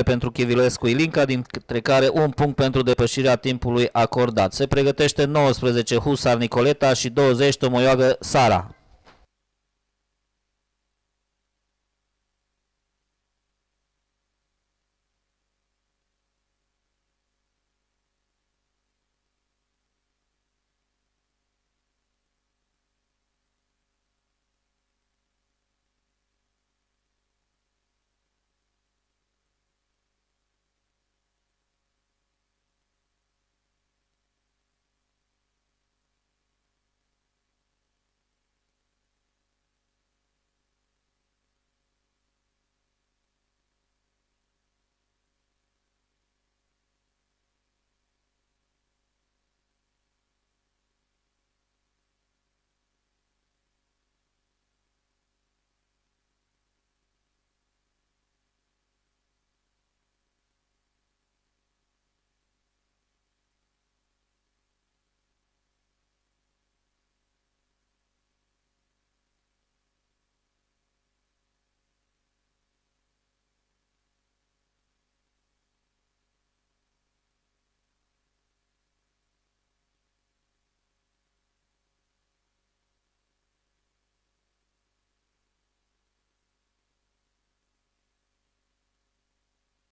pentru Chivilescu Ilinca, dintre care un punct pentru depășirea timpului acordat. Se pregătește 19 Husar Nicoleta și 20 Tomoioagă Sara.